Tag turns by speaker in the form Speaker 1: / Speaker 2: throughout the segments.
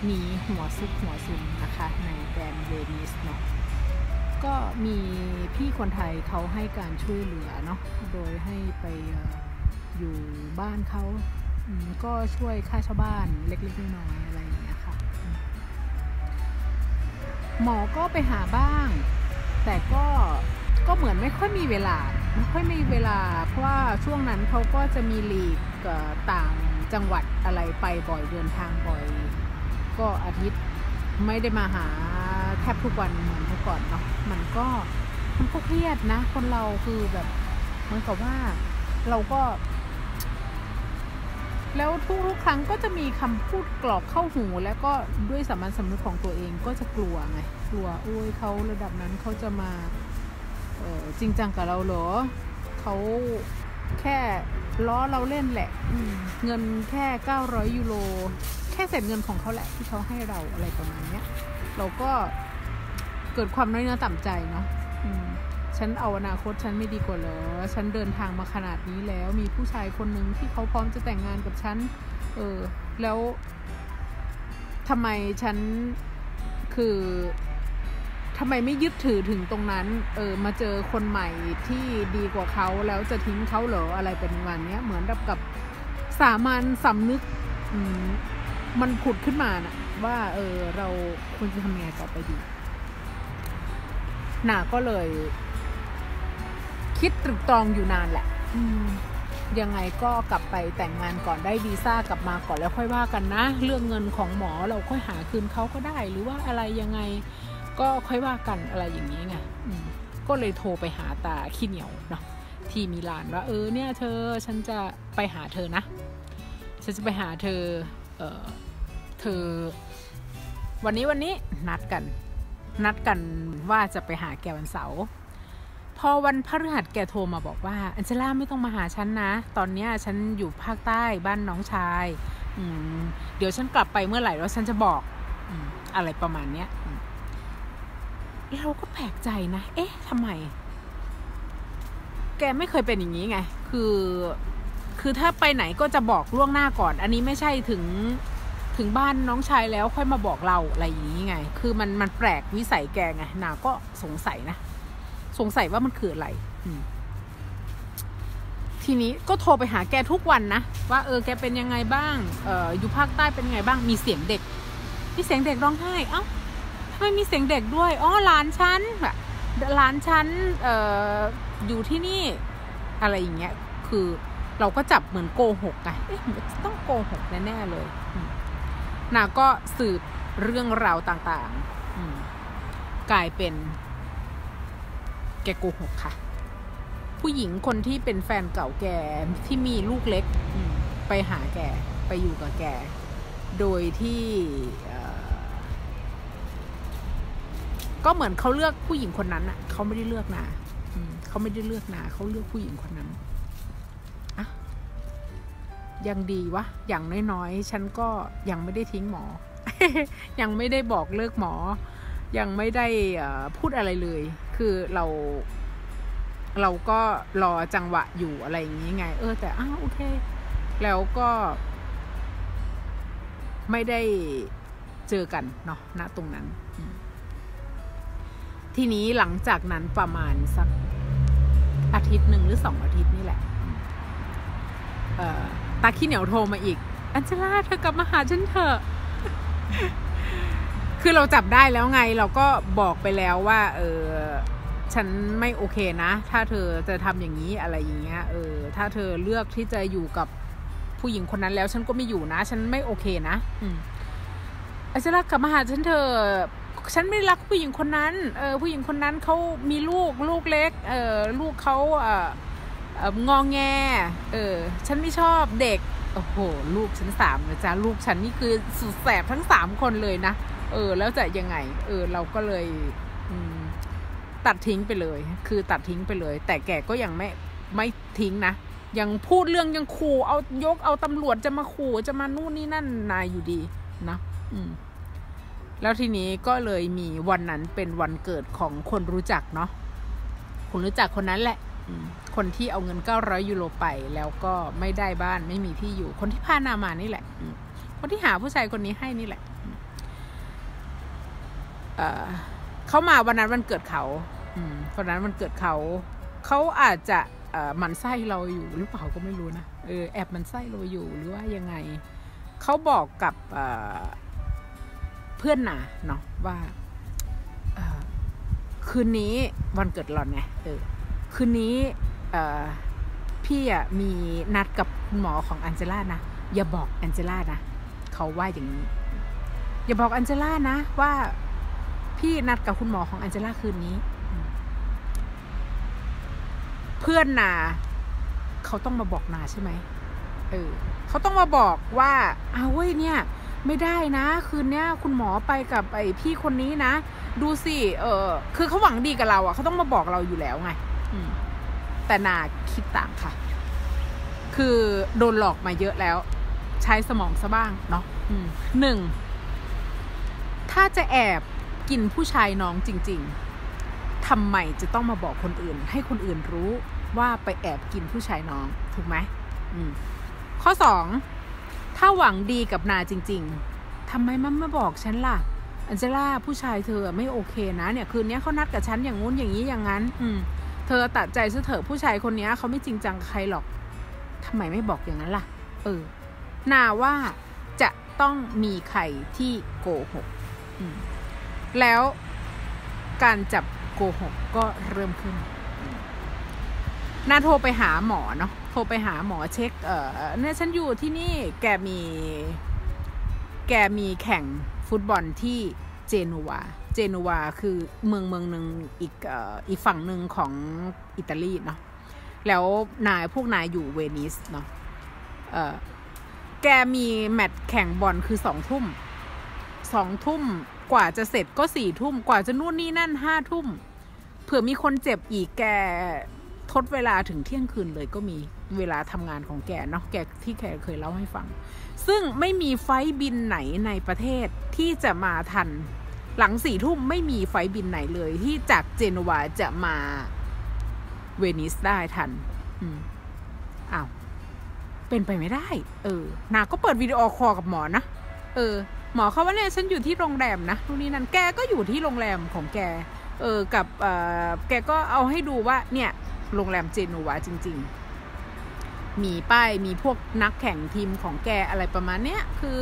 Speaker 1: ที่แล้วหนีหัวซุกหัวซุนนะคะในแกรนด์เวนิสเนาะก็มีพี่คนไทยเขาให้การช่วยเหลือเนาะโดยให้ไปอยู่บ้านเขาก็ช่วยค่าเช่าบ้านเล็กๆน้อยๆอะไรอย่างเงี้ยค่ะ หมอก็ไปหาบ้าง แต่ก็ก็เหมือนไม่ค่อยมีเวลา ไม่ค่อยมีเวลา เพราะว่าช่วงนั้นเขาก็จะมีลีกต่างจังหวัดอะไรไปบ่อยเดินทางบ่อย ก็อาทิตย์ไม่ได้มาหาแทบทุกวันเหมือนเมื่อก่อนเนาะมันก็มันก็เครียดนะ คนเราคือแบบเหมือนกับว่าเราก็ แล้วทุกๆครั้งก็จะมีคำพูดกรอกเข้าหู แล้วก็ด้วยสามัญสำนึกของตัวเองก็จะกลัวไงกลัวโอ้ยเขาระดับนั้นเขาจะมาเออจริงจังกับเราเหรอเขาแค่ล้อเราเล่นแหละ เงินแค่ 900 ยูโร ค่เศษเงินของเขาแหละที่เขาให้เราอะไรประมาณเนี้ย เราก็เกิดความน้อยเนื้อต่ำใจเนาะฉันเอาอนาคตฉันไม่ดีกว่าเหรอ ฉันเดินทางมาขนาดนี้แล้ว มีผู้ชายคนหนึ่งที่เขาพร้อมจะแต่งงานกับฉัน เออ แล้วทำไมฉันคือทำไมไม่ยึดถือถึงตรงนั้น เออ มาเจอคนใหม่ที่ดีกว่าเขาแล้วจะทิ้งเขาเหรออะไรเป็นวันเนี้ย เหมือนกับกับสามัญสำนึกอื มันผุดขึ้นมานะว่า เออเราควรจะทำยังไงต่อไปดีหนาก็เลย คิดตรึกตรองอยู่นานแหละยังไงก็กลับไปแต่งงานก่อนได้วีซ่ากลับมาก่อนแล้วค่อยว่ากันนะ เรื่องเงินของหมอเราค่อยหาคืนเขาก็ได้ หรือว่าอะไรยังไงก็ค่อยว่ากันอะไรอย่างนี้ไงก็เลยโทรไปหาตาขี้เหนียวเนาะที่มิลานว่าเออเนี่ย เธอฉันจะไปหาเธอนะ ฉันจะไปหาเธอ เออเธอ วันนี้วันนี้นัดกัน นัดกันว่าจะไปหาแกวันเสาร์พอวันพฤหัสแกโทรมาบอกว่าอัญเจล่าไม่ต้องมาหาฉันนะ ตอนเนี้ยฉันอยู่ภาคใต้บ้านน้องชายอืมเดี๋ยวฉันกลับไปเมื่อไหร่แล้วฉันจะบอกอือะไรประมาณเนี้ยเราก็แปลกใจนะ เอ๊ะทำไม แกไม่เคยเป็นอย่างนี้ไง คือ คือถ้าไปไหนก็จะบอกล่วงหน้าก่อน อันนี้ไม่ใช่ถึงถึงบ้านน้องชายแล้วค่อยมาบอกเราอะไรอย่างนี้ไง คือมันมันแปลกวิสัยแกไงนาก็สงสัยนะ สงสัยว่ามันคืออะไรทีนี้ก็โทรไปหาแกทุกวันนะว่าเออแกเป็นยังไงบ้างเอออยู่ภาคใต้เป็นยังไงบ้างมีเสียงเด็ก มีเสียงเด็กร้องไห้เอ้าทำไมมีเสียงเด็กด้วยอ๋อหลานฉันแบบหลานฉันเอออยู่ที่นี่ อะไรอย่างเงี้ยคือ เราก็จับเหมือนโกหกไงเอ๊ะมันต้องโกหกแน่ๆเลยนาก็สืบเรื่องราวต่างๆกลายเป็น แกโกหกค่ะ ผู้หญิงคนที่เป็นแฟนเก่าแกที่มีลูกเล็กไปหาแกไปอยู่กับแก โดยที่ก็เหมือนเขาเลือกผู้หญิงคนนั้นอะเขาไม่ได้เลือกนาเขาไม่ได้เลือกนาเขาเลือกผู้หญิงคนนั้น ยังดีวะ อย่างน้อยๆ ฉันก็ยังไม่ได้ทิ้งหมอ ยังไม่ได้บอกเลิกหมอ ยังไม่ได้พูดอะไรเลย คือเรา เราก็รอจังหวะอยู่อะไรอย่างนี้ไง เออ แต่อ้าวโอเค แล้วก็ ไม่ได้เจอกันเนาะณตรงนั้น ทีนี้หลังจากนั้นประมาณสักอาทิตย์หนึ่งหรือสองอาทิตย์นี่แหละเออ ตาขี้เหนียวโทรมาอีก อัญชล่าเธอกลับมาหาฉันเถอะ คือเราจับได้แล้วไงเราก็บอกไปแล้วว่า เออฉันไม่โอเคนะ ถ้าเธอจะทำอย่างนี้อะไรอย่างเงี้ย เออ ถ้าเธอเลือกที่จะอยู่กับผู้หญิงคนนั้นแล้ว ฉันก็ไม่อยู่นะ ฉันไม่โอเคนะ อืมอาจจะรักกลับมาหาฉันเธอะฉันไม่รักผู้หญิงคนนั้น เออ ผู้หญิงคนนั้นเขามีลูก ลูกเล็ก เออ ลูกเขาเออเออ งองแง เออ ฉันไม่ชอบเด็ก โอ้โห ลูกฉันสามนะจ๊ะ ลูกฉันนี่คือสุดแสบทั้งสามคนเลยนะ เออ แล้วจะยังไง เออ เราก็เลยตัดทิ้งไปเลย คือตัดทิ้งไปเลย แต่แกก็ยังไม่ไม่ทิ้งนะ ยังพูดเรื่องยังขู่ เอายกเอาตำรวจจะมาขู่จะมานู่นนี่นั่นนายอยู่ดีนะ อืม แล้วทีนี้ก็เลยมีวันนั้นเป็นวันเกิดของคนรู้จักเนาะ คนรู้จักคนนั้นแหละ คนที่เอาเงิน 900 ยูโรไป แล้วก็ไม่ได้บ้านไม่มีที่อยู่ คนที่พานามานี่แหละอืมคนที่หาผู้ชายคนนี้ให้นี่แหละเเขามาวันนั้นวันเกิดเขาวันนั้นวันเกิดเขาเขาอาจจะหมันไส้เราอยู่หรือเปล่าก็ไม่รู้นะเออแอบมันไส้เราอยู่หรือว่ายังไงเขาบอกกับเพื่อนนาเนาะว่าคืนนี้วันเกิดหลอนไงเออ คืนนี้พี่อะมีนัดกับคุณหมอของแอันเจล่านะ อย่าบอกแอันเจล่านะ เขาว่าอย่างนี้ อย่าบอกแอันเจล่านะ ว่าพี่นัดกับคุณหมอของแอันเจล่าคืนนี้ เพื่อนนาเขาต้องมาบอกนาใช่ไหมเออเขาต้องมาบอกว่าเอาเว้ยเนี่ย ไม่ได้นะ คืนเนี้ยคุณหมอไปกับไอพี่คนนี้นะ ดูสิเออคือเขาหวังดีกับเราอะ่ะเขาต้องมาบอกเราอยู่แล้วไง แต่นาคิดต่างค่ะ คือโดนหลอกมาเยอะแล้ว ใช้สมองซะบ้างเนาะหนึ่ง ถ้าจะแอบกินผู้ชายน้องจริง ๆทำไมจะต้องมาบอกคนอื่น ให้คนอื่นรู้ว่าไปแอบกินผู้ชายน้อง ถูกไหมข้อสอง ถ้าหวังดีกับนาจริง ๆทำไมมันไม่บอกฉันล่ะอันเจล่าผู้ชายเธอไม่โอเคนะเนี่ย คืนนี้เขานัดกับฉันอย่างงู้นอย่างนี้อย่างนั้น อืม เธอตัดใจซะเถอะผู้ชายคนนี้เขาไม่จริงจังใครหรอกทำไมไม่บอกอย่างนั้นล่ะ เออ นาว่าจะต้องมีใครที่โกหกแล้วการจับโกหกก็เริ่มขึ้นนาโทรไปหาหมอเนาะโทรไปหาหมอเช็ค เออเนี่ยฉันอยู่ที่นี่แกมี แกมีแข่งฟุตบอลที่เจนัว เจนัวคือเมืองเมืองหนึ่งอีกอีกฝั่งหนึ่งของอิตาลีเนาะแล้วนายพวกนายอยู่เวนิสเนาะแกมีแมตช์แข่งบอลคือสองทุ่มสองทุ่มกว่าจะเสร็จก็สี่ทุ่มกว่าจะนู่นนี่นั่นห้าทุ่มเผื่อมีคนเจ็บอีกแกทดเวลาถึงเที่ยงคืนเลยก็มีเวลาทำงานของแกเนาะแกที่แกเคยเล่าให้ฟัง ซึ่งไม่มีไฟบินไหนในประเทศที่จะมาทัน หลังสี่ทุ่มไม่มีไฟบินไหนเลยที่จากเจนัวจะมาเวนิสได้ทันอ้าว เป็นไปไม่ได้ เออ นาก็เปิดวิดีโอคอลกับหมอนะ เออ หมอเขาว่าเนี่ยฉันอยู่ที่โรงแรมนะนู่นนี่นั่น แกก็อยู่ที่โรงแรมของแก เออ กับ เออแกก็เอาให้ดูว่า เนี่ย โรงแรมเจนัวจริง ๆ มีป้าย มีพวกนักแข่งทีมของแกอะไรประมาณเนี้ย คือ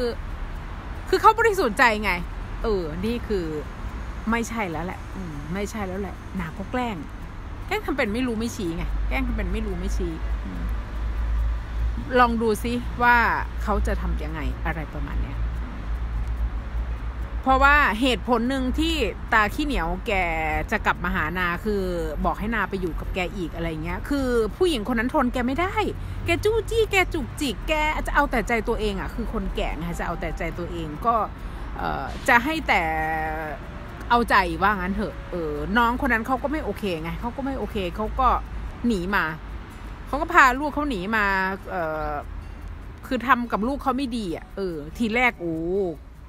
Speaker 1: คือเขาบริสุทธิ์ใจไง เออ นี่คือไม่ใช่แล้วแหละ อืมไม่ใช่แล้วแหละนาก็แกล้ง แกล้งทำเป็นไม่รู้ไม่ชี้ไง แกล้งทำเป็นไม่รู้ไม่ชี้ลองดูซิว่าเขาจะทำยังไงอะไรประมาณเนี้ย เพราะว่าเหตุผลหนึ่งที่ตาขี้เหนียวแกจะกลับมาหานาคือบอกให้นาไปอยู่กับแกอีกอะไรเงี้ย คือผู้หญิงคนนั้นทนแกไม่ได้ แกจู้จี้แกจุกจิก แกจะเอาแต่ใจตัวเองอะ คือคนแก่ไงจะเอาแต่ใจตัวเองก็ จะให้แต่เอาใจว่างั้นเถอะเออน้องคนนั้นเขาก็ไม่โอเคไงเขาก็ไม่โอเคเขาก็หนีมาเขาก็พาลูกเขาหนีมา เออคือทำกับลูกเขาไม่ดีอะเออ ทีแรกโอ้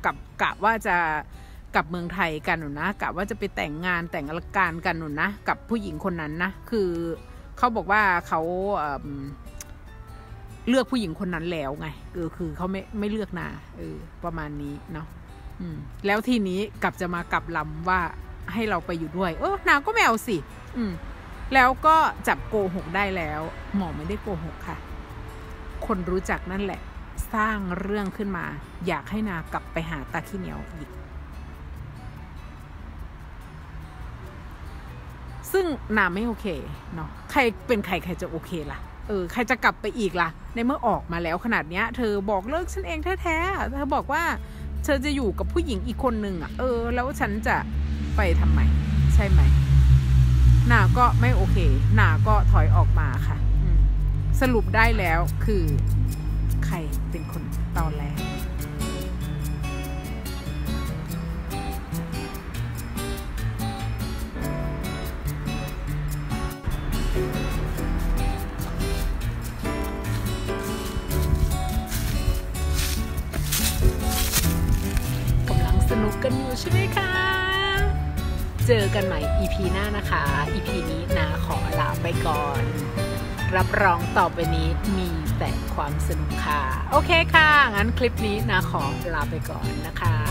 Speaker 1: กับกะว่าจะกลับเมืองไทยกันหนูนะกะว่าจะไปแต่งงานแต่งการกันหนูนะกับผู้หญิงคนนั้นนะคือเขาบอกว่าเขาเลือกผู้หญิงคนนั้นแล้วไงเออคือเขาไม่ไม่เลือกนาเออประมาณนี้เนาะ แล้วทีนี้กลับจะมากลับลำว่าให้เราไปอยู่ด้วย เออนาก็ไม่เอาสิ อืม แล้วก็จับโกหกได้แล้ว หมอไม่ได้โกหกค่ะ คนรู้จักนั่นแหละ สร้างเรื่องขึ้นมา อยากให้นากลับไปหาตาขี้เหนียวอีก ซึ่งนาไม่โอเคเนาะ ใครเป็นใครใครจะโอเคล่ะ เออ ใครจะกลับไปอีกล่ะ ในเมื่อออกมาแล้วขนาดเนี้ย เธอบอกเลิกฉันเองแท้ๆ เธอบอกว่า เธอจะอยู่กับผู้หญิงอีกคนหนึ่งอะ เออ แล้วฉันจะไปทำไม ใช่ไหมหนาก็ไม่โอเค หนาก็ถอยออกมาค่ะสรุปได้แล้วคือ ใครเป็นคนตอนแรก เจอกันใหม่ EP หน้านะคะ EP นี้นาขอลาไปก่อน รับรองต่อไปนี้มีแต่ความสนุกค่ะ โอเคค่ะ งั้นคลิปนี้นะขอลาไปก่อนนะคะ